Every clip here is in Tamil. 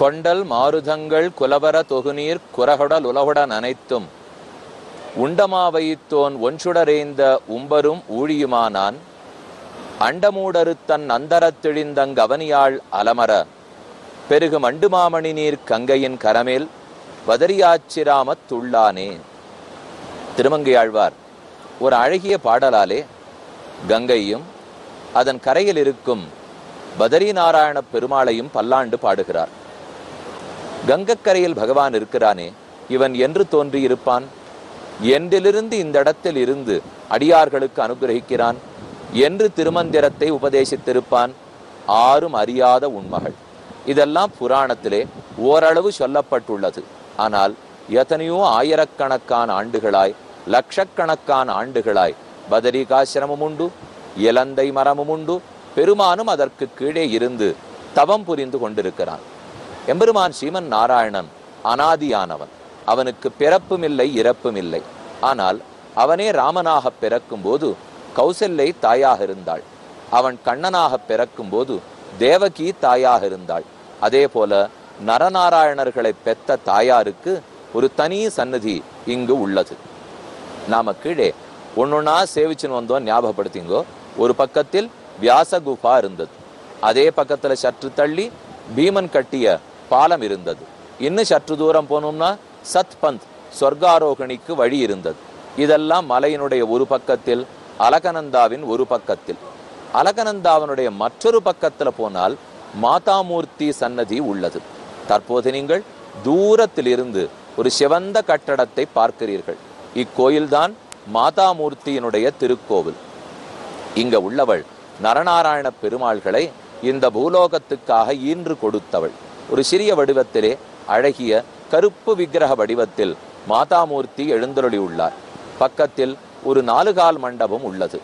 கொண்டல் மாருதங்கள் குலவர தொகுநீர் குரகுடல் உலகுடன் அனைத்தும் உண்டமாவையித்தோன் ஒன்றுடரேந்த உம்பரும் ஊழியுமானான். அண்டமூடறுத்தன் அந்தரத்திழிந்தங் கவனியாள் அலமர. பெருகு மண்டுமாமணி நீர் கங்கையின் கரமேல் வதரியாச்சிராமத் துள்ளானே. திருமங்கையாழ்வார் ஒரு அழகிய பாடலாலே கங்கையும் அதன் கரையில் இருக்கும் பதரி நாராயண பெருமாளையும் பல்லாண்டு பாடுகிறார். கங்கக்கரையில் பகவான் இருக்கிறானே இவன் என்று தோன்றியிருப்பான். என்றிலிருந்து இந்த இடத்தில் இருந்து அடியார்களுக்கு அனுகிரகிக்கிறான். என்று திருமந்திரத்தை உபதேசித்திருப்பான். ஆறும் அறியாத உண்மகள் இதெல்லாம் புராணத்திலே ஓரளவு சொல்லப்பட்டுள்ளது. ஆனால் எத்தனையோ ஆயிரக்கணக்கான ஆண்டுகளாய் லட்சக்கணக்கான ஆண்டுகளாய் பதரிகாசிரமும் உண்டு இலந்தை மரமும் உண்டு பெருமானும் அதற்கு கீழே இருந்து தவம் புரிந்து கொண்டிருக்கிறான். எம்பெருமான் ஸ்ரீமன் நாராயணன் அனாதியானவன். அவனுக்கு பிறப்பும் இல்லை இறப்பும் இல்லை ஆனால் அவனே ராமனாக பிறக்கும் போது கௌசல்லை தாயாக இருந்தாள். அவன் கண்ணனாக பிறக்கும் போது தேவகி தாயாக இருந்தாள். அதே போல நரநாராயணர்களை பெத்த தாயாருக்கு ஒரு தனி சன்னதி இங்கு உள்ளது. நாம கீழே ஒன்னொன்னா சேவிச்சுன்னு வந்தோம் ஞாபகப்படுத்திங்கோ. ஒரு பக்கத்தில் வியாச குஃபா இருந்தது. அதே பக்கத்துல சற்று தள்ளி பீமன் கட்டிய பாலம் இருந்தது. இன்னும் சற்று தூரம் போனோம்னா சத்பந்த் சொர்க்காரோகணிக்கு வழி இருந்தது. இதெல்லாம் மலையினுடைய ஒரு பக்கத்தில் அலகனந்தாவின் ஒரு பக்கத்தில். அலகநந்தாவினுடைய மற்றொரு பக்கத்தில் போனால் மாதாமூர்த்தி சன்னதி உள்ளது. தற்போது நீங்கள் தூரத்திலிருந்து ஒரு சிவந்த கட்டடத்தை பார்க்கிறீர்கள். இக்கோயில்தான் மாதாமூர்த்தியினுடைய திருக்கோவில். இங்க உள்ளவள் நரநாராயண பெருமாள்களை இந்த பூலோகத்துக்காக ஈன்று கொடுத்தவள். ஒரு சிறிய வடிவத்திலே அழகிய கருப்பு விக்கிரக வடிவத்தில் மாதாமூர்த்தி எழுந்தருளி உள்ளார் பக்கத்தில் ஒரு நாலுகால் மண்டபம் உள்ளது.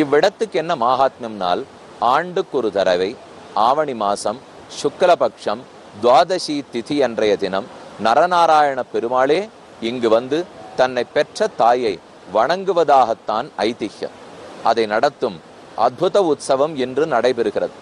இவ்விடத்துக்கு என்ன மாகாத்மியம்னால் ஆண்டுக்கு ஒரு தடவை ஆவணி மாசம் சுக்லபக்ஷம் துவாதசி திதி அன்றைய தினம் நரநாராயண பெருமாளே இங்கு வந்து தன்னை பெற்ற தாயை வணங்குவதாகத்தான் ஐதிஹ்யம் அதை நடத்தும் அத்புத உற்சவம் என்று நடைபெறுகிறது.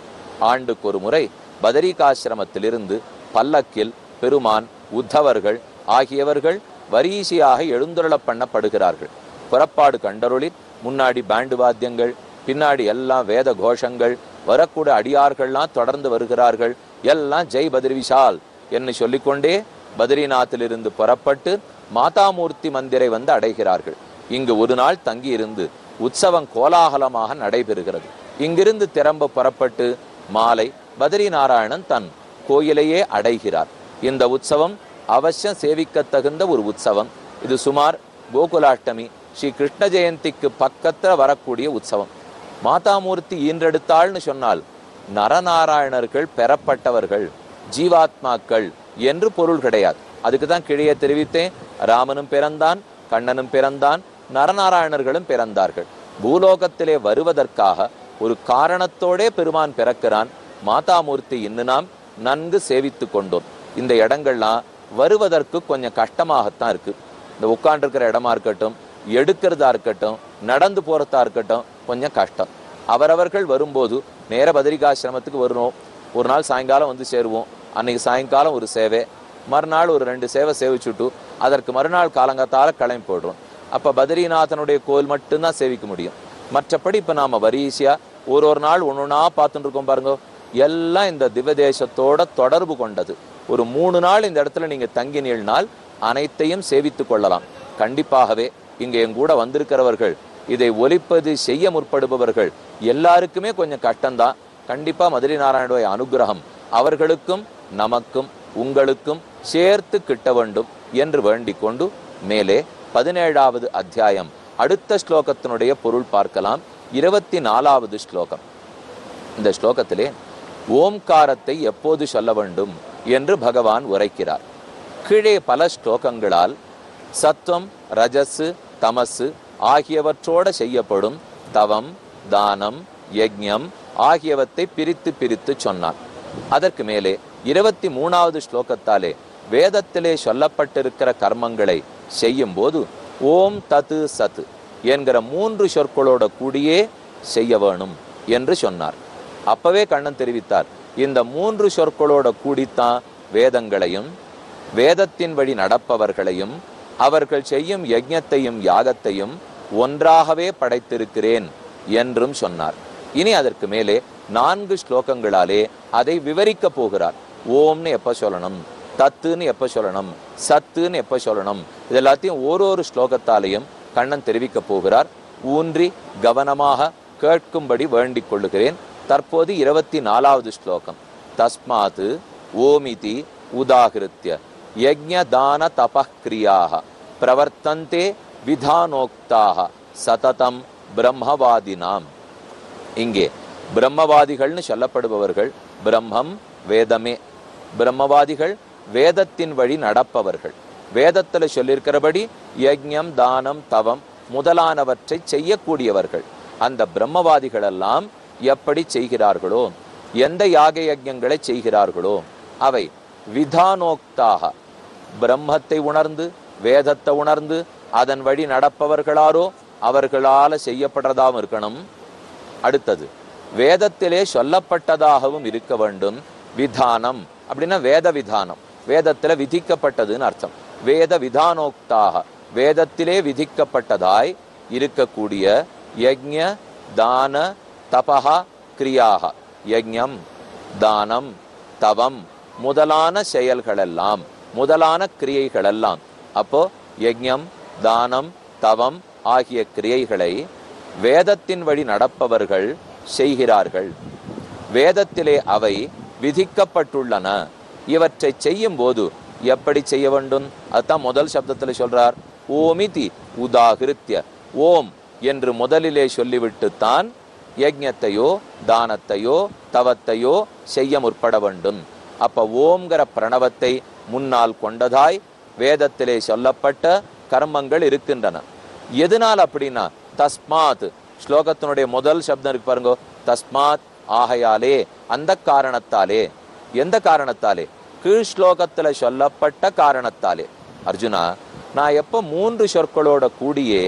ஆண்டுக்கு ஒரு முறை பதரிகாசிரமத்திலிருந்து பல்லக்கில் பெருமான் உத்தவர்கள் ஆகியவர்கள் வரிசையாக எழுந்துருளப் பண்ணப்படுகிறார்கள். புறப்பாடு கண்டருளில் முன்னாடி பேண்டு வாத்தியங்கள் பின்னாடி எல்லாம் வேத கோஷங்கள் வரக்கூட அடியார்கள்லாம் தொடர்ந்து வருகிறார்கள் எல்லாம் ஜெய் பத்ரிவிசால் என்று சொல்லிக்கொண்டே பத்ரிநாத்திலிருந்து புறப்பட்டு மாதாமூர்த்தி மந்திரை வந்து அடைகிறார்கள். இங்கு ஒரு நாள் தங்கியிருந்து உற்சவம் கோலாகலமாக நடைபெறுகிறது. இங்கிருந்து திறம்ப புறப்பட்டு மாலை பதிரி நாராயணன் தன் கோயிலையே அடைகிறார். இந்த உற்சவம் அவசியம் சேவிக்கத்தகுந்த ஒரு உற்சவம். இது சுமார் கோகுலாஷ்டமி ஸ்ரீ கிருஷ்ண ஜெயந்திக்கு பக்கத்துல வரக்கூடிய உற்சவம். மாதாமூர்த்தி ஈன்றெடுத்தாள்னு சொன்னால் நரநாராயணர்கள் பெறப்பட்டவர்கள் ஜீவாத்மாக்கள் என்று பொருள் கிடையாது. அதுக்கு தான் கிழிய தெரிவித்தேன். ராமனும் பிறந்தான் கண்ணனும் பிறந்தான் நரநாராயணர்களும் பிறந்தார்கள். பூலோகத்திலே வருவதற்காக ஒரு காரணத்தோடே பெருமான் பிறக்கிறான். மாதாமூர்த்தி இன்னு நாம் நன்கு சேவித்து கொண்டோம். இந்த இடங்கள்லாம் வருவதற்கு கொஞ்சம் கஷ்டமாகத்தான் இருக்கு. இந்த உட்காண்டிருக்கிற இடமா இருக்கட்டும் எடுக்கிறதா இருக்கட்டும் நடந்து போறதா இருக்கட்டும் கொஞ்சம் கஷ்டம். அவரவர்கள் வரும்போது நேர பதரிகாசிரமத்துக்கு வருவோம். ஒரு நாள் சாயங்காலம் வந்து சேருவோம். அன்னைக்கு சாயங்காலம் ஒரு சேவை. மறுநாள் ஒரு ரெண்டு சேவை சேவிச்சுட்டு அதற்கு மறுநாள் காலங்கத்தால் கிளம்பி போடுறோம் அப்போ பத்ரிநாதனுடைய கோயில் மட்டும்தான் சேவிக்க முடியும். மற்றபடி இப்போ நாம் வரிசையாக ஒரு ஒரு நாள் ஒன்னொன்னா பார்த்துட்டு இருக்கோம் பாருங்க. எல்லாம் இந்த திவதேசத்தோட தொடர்பு கொண்டது. ஒரு மூணு நாள் இந்த இடத்துல நீங்க தங்கினீள்னால் அனைத்தையும் சேவித்துக் கொள்ளலாம். கண்டிப்பாகவே இங்க என் கூட வந்திருக்கிறவர்கள் இதை ஒலிப்பது செய்ய முற்படுபவர்கள் எல்லாருக்குமே கொஞ்சம் கஷ்டம்தான். கண்டிப்பா மதுரை நாராயணுடைய அனுகிரகம் அவர்களுக்கும் நமக்கும் உங்களுக்கும் சேர்த்து கிட்ட வேண்டும் என்று வேண்டிக் கொண்டு மேலே பதினேழாவது அத்தியாயம் அடுத்த ஸ்லோகத்தினுடைய பொருள் பார்க்கலாம். இருபத்தி நாலாவது ஸ்லோகம். இந்த ஸ்லோகத்திலே ஓம்காரத்தை எப்போது சொல்ல வேண்டும் என்று பகவான் உரைக்கிறார். கீழே பல ஸ்லோகங்களால் சத்துவம் ரஜசு தமசு ஆகியவற்றோடு செய்யப்படும் தவம் தானம் யஜ்யம் ஆகியவற்றை பிரித்து பிரித்து சொன்னார். அதற்கு மேலே இருபத்தி மூணாவது ஸ்லோகத்தாலே வேதத்திலே சொல்லப்பட்டிருக்கிற கர்மங்களை செய்யும் போது ஓம் தது சத்து என்கிற மூன்று சொற்களோட கூடியே செய்ய வேணும் என்று சொன்னார். அப்பவே கண்ணன் தெரிவித்தார். இந்த மூன்று சொற்களோட கூடித்தான் வேதங்களையும் வேதத்தின் வழி நடப்பவர்களையும் அவர்கள் செய்யும் யஜ்யத்தையும் யாகத்தையும் ஒன்றாகவே படைத்திருக்கிறேன் என்றும் சொன்னார். இனி அதற்கு மேலே நான்கு ஸ்லோகங்களாலே அதை விவரிக்க போகிறார். ஓம்னு எப்ப சொல்லணும் தத்துன்னு எப்ப சொல்லணும் சத்துன்னு எப்ப சொல்லணும் இது எல்லாத்தையும் ஒரு ஸ்லோகத்தாலையும் கண்ணன் தெரிவிக்க போகிறார். ஊன்றி கவனமாக கேட்கும்படி வேண்டிக் கொள்ளுகிறேன். தற்போது இருபத்தி நாலாவது ஸ்லோகம். தஸ்மாத் ஓமிதி உதாகிருத்திய யஜ்ஞதான தபக்ரியாக பிரவர்த்தந்தே விதானோக்தாக சததம் பிரம்மவாதினாம். இங்கே பிரம்மவாதிகள்னு சொல்லப்படுபவர்கள் பிரம்மம் வேதமே. பிரம்மவாதிகள் வேதத்தின் வழி நடப்பவர்கள். வேதத்தில் சொல்லியிருக்கிறபடி யஜ்யம் தானம் தவம் முதலானவற்றை செய்யக்கூடியவர்கள். அந்த பிரம்மவாதிகளெல்லாம் எப்படி செய்கிறார்களோ எந்த யாக யஜ்ஞங்களை செய்கிறார்களோ அவை விதானோக்தாக பிரம்மத்தை உணர்ந்து வேதத்தை உணர்ந்து அதன் வழி நடப்பவர்களாரோ அவர்களால் செய்யப்படுறதாகவும் இருக்கணும். அடுத்தது வேதத்திலே சொல்லப்பட்டதாகவும் இருக்க வேண்டும். விதானம் அப்படின்னா வேத விதானம். வேதத்தில் விதிக்கப்பட்டதுன்னு அர்த்தம். வேத விதானோக்தாக வேதத்திலே விதிக்கப்பட்டதாய் இருக்கக்கூடிய யஜ்ஞ தான தபஹா கிரியாக யஜ்ஞம் தானம் தவம் முதலான செயல்களெல்லாம் முதலான கிரியைகளெல்லாம். அப்போ யஜ்ஞம் தானம் தவம் ஆகிய கிரியைகளை வேதத்தின் வழி நடப்பவர்கள் செய்கிறார்கள். வேதத்திலே அவை விதிக்கப்பட்டுள்ளன. இவற்றை செய்யும் போது எப்படி செய்ய வேண்டும்? அதுதான் முதல் சப்தத்தில் சொல்றார். ஓமிதி உதாகிருத்திய ஓம் என்று முதலிலே சொல்லிவிட்டுத்தான் யஜ்ஞத்தையோ தானத்தையோ தவத்தையோ செய்ய முற்பட வேண்டும். அப்ப ஓம்கிற பிரணவத்தை முன்னால் கொண்டதாய் வேதத்திலே சொல்லப்பட்ட கர்மங்கள் இருக்கின்றன. எதனால் அப்படின்னா தஸ்மாத் ஸ்லோகத்தினுடைய முதல் சப்தம் இருக்கு பாருங்க தஸ்மாத் ஆகையாலே அந்த காரணத்தாலே எந்த காரணத்தாலே? கீழ் ஸ்லோகத்தில் சொல்லப்பட்ட காரணத்தாலே. அர்ஜுனா நான் எப்போ மூன்று சொற்களோட கூடியே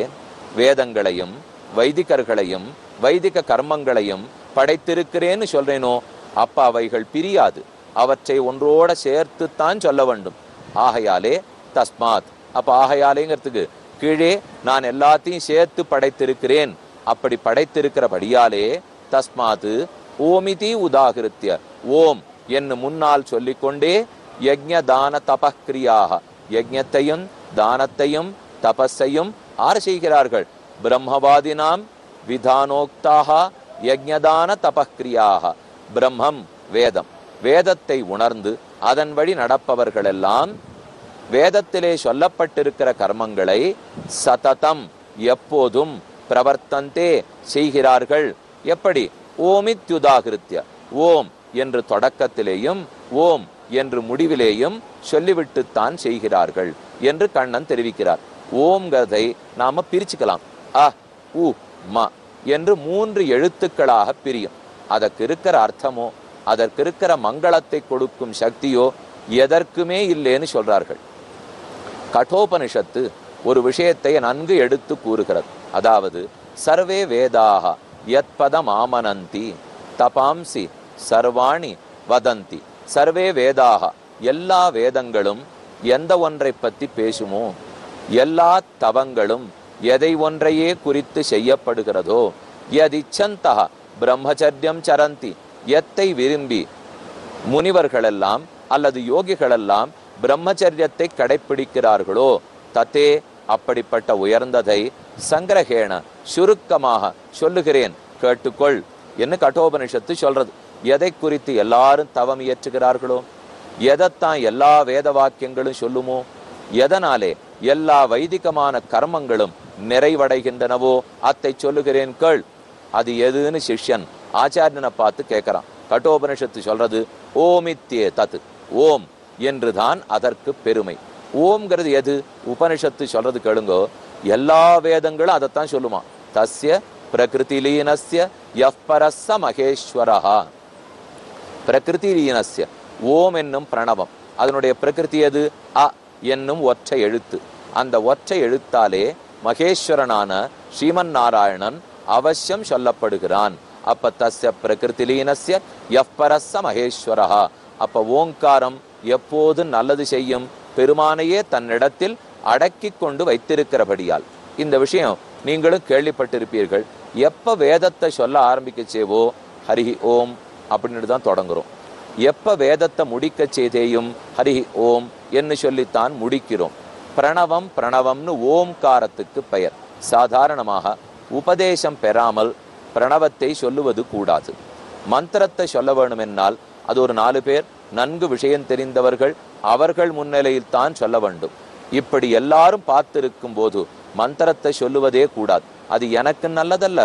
வேதங்களையும் வைதிகர்களையும் வைதிக கர்மங்களையும் படைத்திருக்கிறேன்னு சொல்றேனோ அப்ப அவைகள் பிரியாது. அவற்றை ஒன்றோட சேர்த்துத்தான் சொல்ல வேண்டும். ஆகையாலே தஸ்மாத். அப்ப ஆகையாலேங்கிறதுக்கு கீழே நான் எல்லாத்தையும் சேர்த்து படைத்திருக்கிறேன். அப்படி படைத்திருக்கிறபடியாலே தஸ்மாது ஓமிதி உதாகிருத்திய. ஓம் என்று முன்னால் சொல்லிக்கொண்டே யஜ்ய தான தபக்கிரியாக யஜ்யத்தையும் தானத்தையும் தபஸையும் ஆறு செய்கிறார்கள். பிரம்மவாதினாம் விதானோக்தாக யஜ்யதான தபக்கிரியாக பிரம்மம் வேதம் வேதத்தை உணர்ந்து அதன் வழி நடப்பவர்களெல்லாம் வேதத்திலே சொல்லப்பட்டிருக்கிற கர்மங்களை சததம் எப்போதும் பிரவர்த்தந்தே செய்கிறார்கள். எப்படி? ஓமித்யுதாகிருத்திய ஓம் என்று தொடக்கத்திலேயும் ஓம் என்று முடிவிலேயும் சொல்லிவிட்டுத்தான் செய்கிறார்கள் என்று கண்ணன் தெரிவிக்கிறார். ஓம்கதை நாம பிரிச்சுக்கலாம். அ உ ம என்று மூன்று எழுத்துக்களாக பிரியும். அதற்கு இருக்கிற அர்த்தமோ அதற்கு இருக்கிற மங்களத்தை கொடுக்கும் சக்தியோ எதற்குமே இல்லைன்னு சொல்றார்கள். கட்டோபனிஷத்து ஒரு விஷயத்தை நன்கு எடுத்து கூறுகிறது. அதாவது சர்வே வேதாக யத்பதம் ஆமனந்தி தபாம்சி சர்வாணி வதந்தி. சர்வே வேதாக எல்லா வேதங்களும் எந்த ஒன்றை பற்றி பேசுமோ எல்லா தவங்களும் எதை ஒன்றையே குறித்து செய்யப்படுகிறதோ யதிச்சந்தா பிரம்மச்சரியம் சரந்தி எத்தை விரும்பி முனிவர்களெல்லாம் அல்லது யோகிகளெல்லாம் பிரம்மச்சரியத்தை கடைப்பிடிக்கிறார்களோ தத்தே அப்படிப்பட்ட உயர்ந்ததை சங்கிரகேண சுருக்கமாக சொல்லுகிறேன் கேட்டுக்கொள். என்று கட்டோபனிஷத்து சொல்றது? எதை குறித்து எல்லாரும் தவம் இயற்றுகிறார்களோ எதைத்தான் எல்லா வேத வாக்கியங்களும் சொல்லுமோ எதனாலே எல்லா வைதிகமான கர்மங்களும் நிறைவடைகின்றனவோ? அத்தை சொல்லுகிறேன் கேள். அது எதுன்னு சிஷ்யன் ஆச்சாரியனை பார்த்து கேட்கறான். கட்டோபனிஷத்து சொல்றது ஓமித்யே தத் ஓம் என்றுதான் அதற்கு பெருமை. ஓம்ங்கிறது எது? உபனிஷத்து சொல்றது கேளுங்கோ. எல்லா வேதங்களும் அதைத்தான் சொல்லுமா. தஸ்ய பிரகிருதி லீனஸ்ய யப்பரஸ்ஸ மகேஸ்வரஹா. பிரகிருதி லீனஸ்ய ஓம் என்னும் பிரணவம். அதனுடைய பிரகிருதி எது? அ என்னும் ஒற்றை எழுத்து. அந்த ஒற்றை எழுத்தாலே மகேஸ்வரனான ஸ்ரீமன் நாராயணன் அவசியம் சொல்லப்படுகிறான். அப்ப தஸ்ய பிரகிருதி லீனஸ்ய யப்பரஸ்ஸ மகேஸ்வரஹா. அப்ப ஓங்காரம் எப்போது நல்லது செய்யும்? பெருமானையே தன்னிடத்தில் அடக்கி கொண்டு வைத்திருக்கிறபடியால். இந்த விஷயம் நீங்களும் கேள்விப்பட்டிருப்பீர்கள். எப்ப வேதத்தை சொல்ல ஆரம்பிக்கச்சேவோ? ஹரிஹி ஓம் அப்படின்னு தான் தொடங்குறோம். எப்ப வேதத்தை முடிக்க செய்தேயும் ஹரிஹி ஓம் என்று சொல்லித்தான் முடிக்கிறோம். பிரணவம் பிரணவம்னு ஓம்காரத்துக்கு பெயர். சாதாரணமாக உபதேசம் பெறாமல் பிரணவத்தை சொல்லுவது கூடாது. மந்திரத்தை சொல்ல வேணுமென்றால் அது ஒரு நாலு பேர் நன்கு விஷயம் தெரிந்தவர்கள் அவர்கள் முன்னிலையில் தான் சொல்ல வேண்டும். இப்படி எல்லாரும் பார்த்திருக்கும் போது மந்திரத்தை சொல்லுவதே கூடாது. அது எனக்கு நல்லதல்ல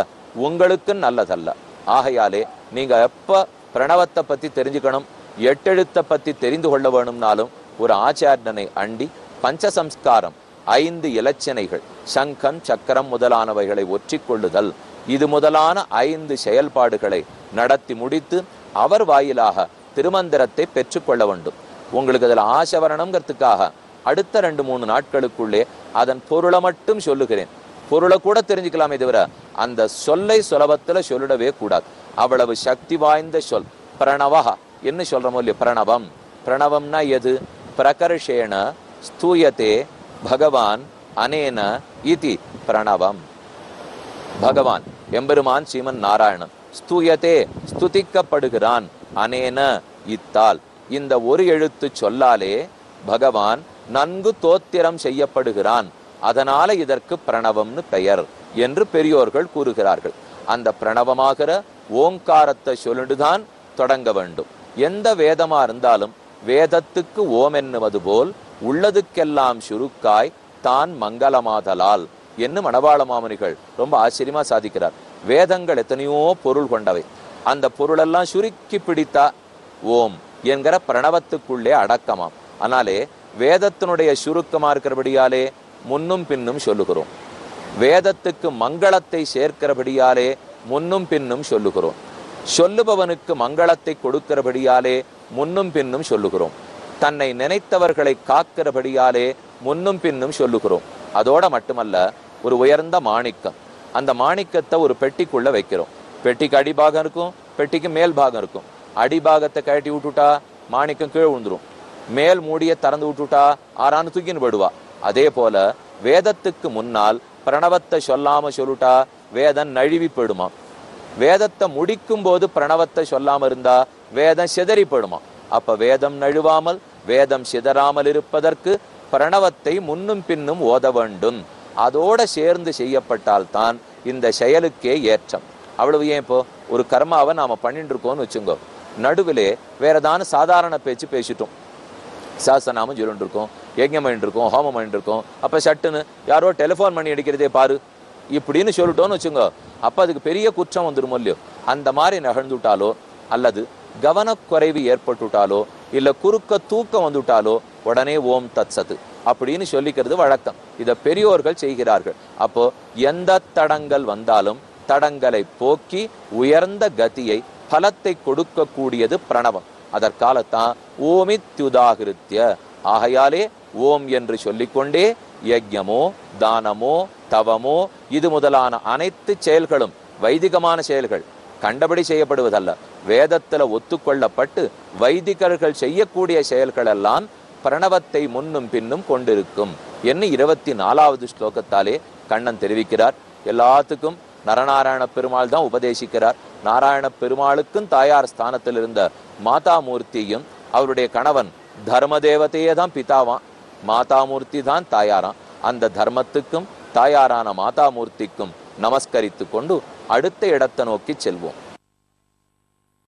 உங்களுக்கு நல்லதல்ல. ஆகையாலே நீங்க எப்ப பிரணவத்தை பத்தி தெரிஞ்சுக்கணும் எட்டெழுத்தை பத்தி தெரிந்து கொள்ள வேணும்னாலும் ஒரு ஆச்சாரியனை அண்டி பஞ்சசம்ஸ்காரம் ஐந்து இலச்சினைகள் சங்கம் சக்கரம் முதலானவைகளை ஒற்றிக்கொள்ளுதல். இது முதலான ஐந்து செயல்பாடுகளை நடத்தி முடித்து அவர் வாயிலாக திருமந்திரத்தை பெற்றுக்கொள்ள வேண்டும். உங்களுக்கு அதில் ஆசவரணங்கிறதுக்காக அடுத்த ரெண்டு மூணு நாட்களுக்குள்ளே அதன் பொருளை மட்டும் சொல்லுகிறேன். பொருளை கூட தெரிஞ்சுக்கலாமே தவிர அந்த சொல்லை சுலபத்தில் சொல்லிடவே கூடாது. அவ்வளவு சக்தி வாய்ந்த சொல் பிரணவஹா. என்ன சொல்கிறோமோ இல்லையா பிரணவம். பிரணவம்னா எது? பிரகர்ஷேண ஸ்தூயத்தே பகவான் அனேன இதி பிரணவம் பகவான் எம்பெருமான் சீமன் நாராயணன் ஸ்தூயத்தே ஸ்துதிக்கப்படுகிறான் அனேன இத்தால்। இந்த ஒரு எழுத்து சொல்லாலே பகவான் நன்கு தோத்திரம் செய்யப்படுகிறான் அதனால இதற்கு பிரணவம்னு பெயர் என்று பெரியோர்கள் கூறுகிறார்கள். அந்த பிரணவமாகிற ஓங்காரத்தை சொல்லிட்டுதான் தொடங்க வேண்டும். எந்த வேதமா இருந்தாலும் வேதத்துக்கு ஓம் என்னுவது போல் உள்ளதுக்கெல்லாம் சுருக்காய் தான் மங்களமாதலால் என்னும் மணவாள மாமனிகள் ரொம்ப ஆச்சரியமா சாதிக்கிறார். வேதங்கள் எத்தனையோ பொருள் கொண்டவை. அந்த பொருளெல்லாம் சுருக்கி பிடித்தா ஓம் என்கிற பிரணவத்துக்குள்ளே அடக்கமாம். ஆனாலே வேதத்தினுடைய சுருக்கமா இருக்கிறபடியாலே முன்னும் பின்னும் சொல்லுகிறோம். வேதத்துக்கு மங்களத்தை சேர்க்கிறபடியாலே முன்னும் பின்னும் சொல்லுகிறோம். சொல்லுபவனுக்கு மங்களத்தை கொடுக்கிறபடியாலே முன்னும் பின்னும் சொல்லுகிறோம். தன்னை நினைத்தவர்களை காக்கிறபடியாலே முன்னும் பின்னும் சொல்லுகிறோம். அதோட மட்டுமல்ல ஒரு உயர்ந்த மாணிக்கம். அந்த மாணிக்கத்தை ஒரு பெட்டிக்குள்ள வைக்கிறோம். பெட்டிக்கு அடிபாகம் இருக்கும் பெட்டிக்கு மேல் பாகம் இருக்கும். அடிபாகத்தை கழட்டி விட்டுட்டா மாணிக்கம் கீழே விழுந்துரும். மேல் மூடிய திறந்து விட்டுட்டா ஆறான்னு தூக்கின்னு போயிடுவா. அதே போல வேதத்துக்கு முன்னால் பிரணவத்தை சொல்லாம சொல்லுட்டா வேதம் நழுவி போயிடுமா வேதத்தை முடிக்கும் போது பிரணவத்தை சொல்லாம இருந்தா வேதம் சிதறி போயிடுமா அப்ப வேதம் நழுவாமல் வேதம் சிதறாமல் இருப்பதற்கு பிரணவத்தை முன்னும் பின்னும் ஓத வேண்டும். அதோட சேர்ந்து செய்யப்பட்டால்தான் இந்த செயலுக்கே ஏற்றம். அவ்வளவு ஏன் இப்போ? ஒரு கர்மாவை நாம பண்ணிட்டு இருக்கோம்னு வச்சுங்கோ. நடுவிலே வேற ஏதாவது சாதாரண பேச்சு பேசிட்டோம். சாஸ்திரநாமம் சொல்லிட்டு இருக்கோம் யஜ்யம் பண்ணிட்டு இருக்கோம் ஹோமம் பண்ணிட்டு இருக்கோம் சட்டுன்னு யாரோ டெலிஃபோன் பண்ணி அடிக்கிறதே பாரு. இப்படின்னு சொல்லிட்டோன்னு வச்சுங்க. அப்போ அதுக்கு பெரிய குற்றம் வந்துடும் இல்லையோ? அந்த மாதிரி நகழ்ந்துட்டாலோ அல்லது கவனக்குறைவு ஏற்பட்டுட்டாலோ இல்ல குறுக்க தூக்கம் வந்துட்டாலோ உடனே ஓம் தத் சத்து அப்படின்னு சொல்லிக்கிறது வழக்கம். இதை பெரியோர்கள் செய்கிறார்கள். அப்போ எந்த தடங்கள் வந்தாலும் தடங்களை போக்கி உயர்ந்த கதியை பலத்தை கொடுக்கக்கூடியது பிரணவம். அதற்காலத்தான் ஓமித்யுதாகிருத்திய ஆகையாலே ஓம் என்று சொல்லிக்கொண்டே யஜ்யமோ தானமோ தவமோ இது முதலான அனைத்து செயல்களும் வைதிகமான செயல்கள். கண்டபடி செய்யப்படுவதல்ல. வேதத்துல ஒத்துக்கொள்ளப்பட்டு வைதிகர்கள் செய்யக்கூடிய செயல்கள் எல்லாம் பிரணவத்தை முன்னும் பின்னும் கொண்டிருக்கும் என்று இருபத்தி நாலாவது ஸ்லோகத்தாலே கண்ணன் தெரிவிக்கிறார். எல்லாத்துக்கும் நரநாராயண பெருமாள் தான் உபதேசிக்கிறார். நாராயண பெருமாளுக்கும் தாயார் ஸ்தானத்தில் இருந்த மாதாமூர்த்தியும் அவருடைய கணவன் தர்ம தேவதையே தான் பிதாவான் மாதாமூர்த்தி தான் தாயாராம். அந்த தர்மத்துக்கும் தாயாரான மாதாமூர்த்திக்கும் நமஸ்கரித்து கொண்டு அடுத்த இடத்தை நோக்கி செல்வோம்.